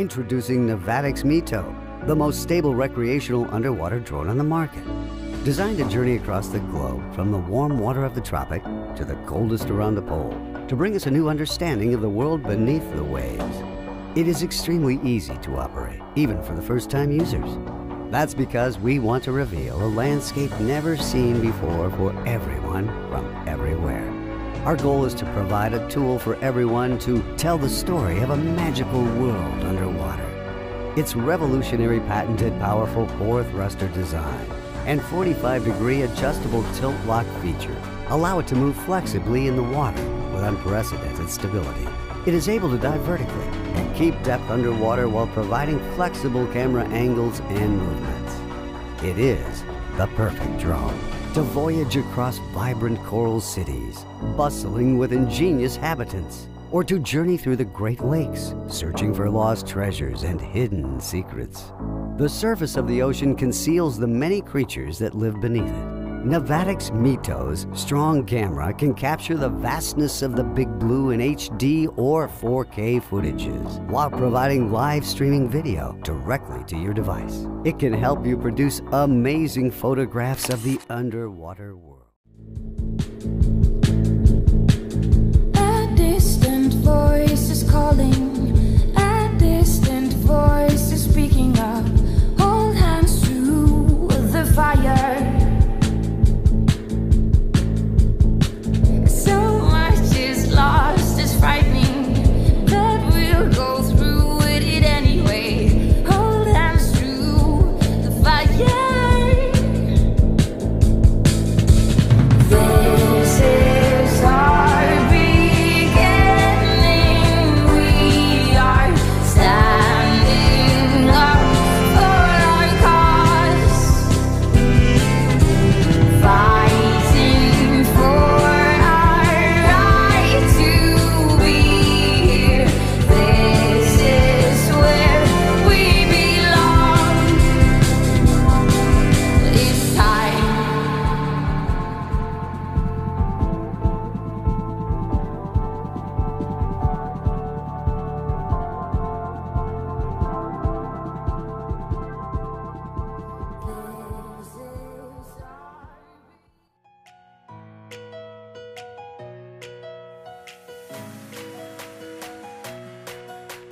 Introducing Navatics Mito, the most stable recreational underwater drone on the market. Designed to journey across the globe from the warm water of the tropic to the coldest around the pole to bring us a new understanding of the world beneath the waves. It is extremely easy to operate, even for the first time users. That's because we want to reveal a landscape never seen before for everyone from everywhere. Our goal is to provide a tool for everyone to tell the story of a magical world underwater. Its revolutionary patented powerful four thruster design and 45 degree adjustable tilt lock feature allow it to move flexibly in the water with unprecedented stability. It is able to dive vertically and keep depth underwater while providing flexible camera angles and movements. It is the perfect drone to voyage across vibrant coral cities, bustling with ingenious habitants, or to journey through the Great Lakes, searching for lost treasures and hidden secrets. The surface of the ocean conceals the many creatures that live beneath it. Navatics Mito's strong camera can capture the vastness of the Big Blue in HD or 4K footages while providing live streaming video directly to your device. It can help you produce amazing photographs of the underwater world.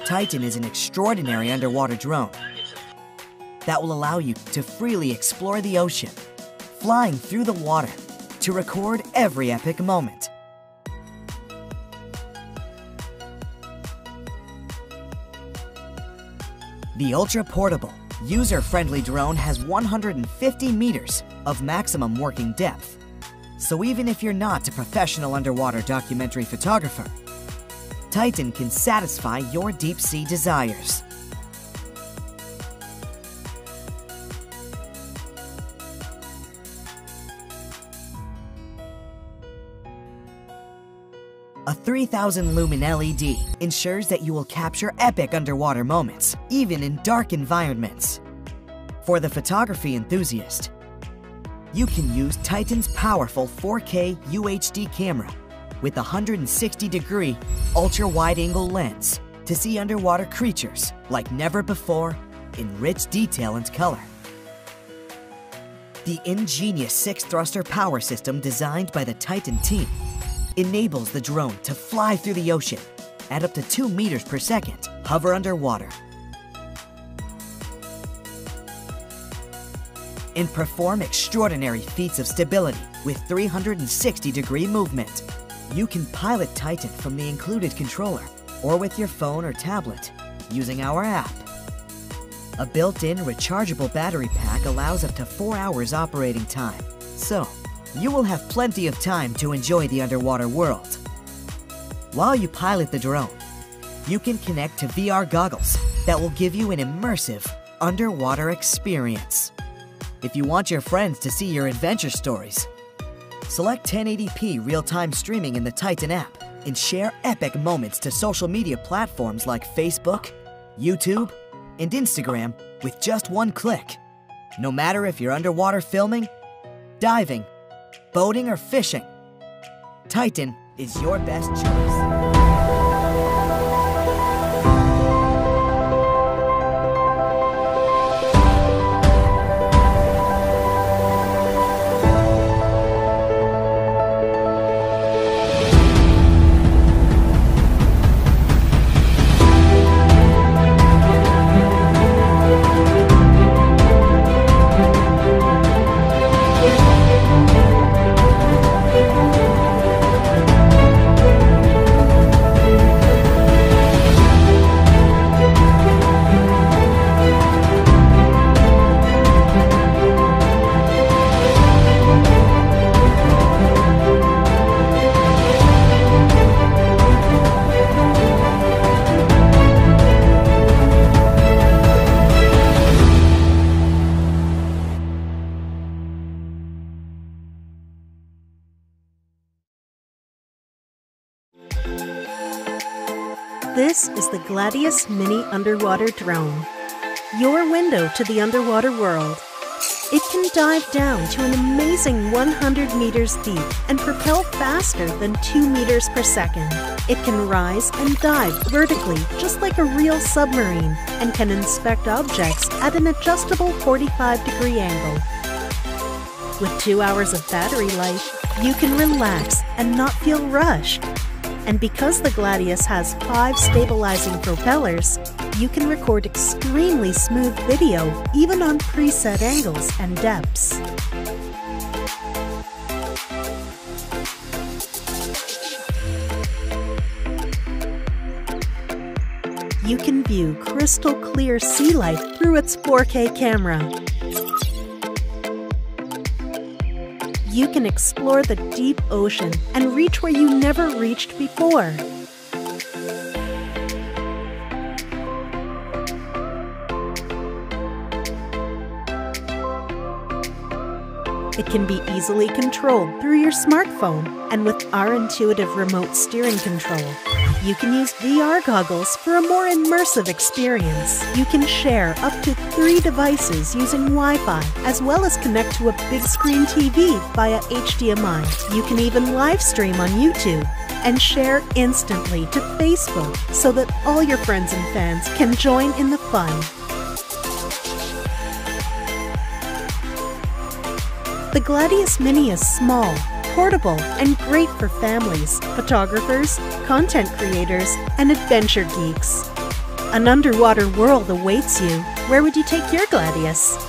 Titan is an extraordinary underwater drone that will allow you to freely explore the ocean, flying through the water to record every epic moment. The ultra portable, user friendly drone has 150 meters of maximum working depth. So even if you're not a professional underwater documentary photographer, Titan can satisfy your deep sea desires. A 3000 lumen LED ensures that you will capture epic underwater moments, even in dark environments. For the photography enthusiast, you can use Titan's powerful 4K UHD camera with a 160 degree ultra wide angle lens to see underwater creatures like never before in rich detail and color. The ingenious six thruster power system designed by the Titan team enables the drone to fly through the ocean at up to 2 meters per second, hover underwater, and perform extraordinary feats of stability with 360 degree movement. You can pilot Titan from the included controller or with your phone or tablet using our app. A built-in rechargeable battery pack allows up to 4 hours operating time. So, you will have plenty of time to enjoy the underwater world. While you pilot the drone, you can connect to VR goggles that will give you an immersive underwater experience. If you want your friends to see your adventure stories, select 1080p real time streaming in the Titan app and share epic moments to social media platforms like Facebook, YouTube, and Instagram with just one click. No matter if you're underwater filming, diving, boating, or fishing, Titan is your best choice. This is the Gladius Mini Underwater Drone, your window to the underwater world. It can dive down to an amazing 100 meters deep and propel faster than 2 meters per second. It can rise and dive vertically just like a real submarine and can inspect objects at an adjustable 45 degree angle. With two hours of battery life, you can relax and not feel rushed. And because the Gladius has five stabilizing propellers, you can record extremely smooth video even on preset angles and depths. You can view crystal clear sea life through its 4K camera. You can explore the deep ocean and reach where you never reached before. It can be easily controlled through your smartphone, and with our intuitive remote steering control, you can use VR goggles for a more immersive experience. You can share up to three devices using Wi Fi, as well as connect to a big screen TV via HDMI. You can even live stream on YouTube and share instantly to Facebook so that all your friends and fans can join in the fun. The Gladius Mini is small, portable, and great for families, photographers, content creators, and adventure geeks. An underwater world awaits you. Where would you take your Gladius?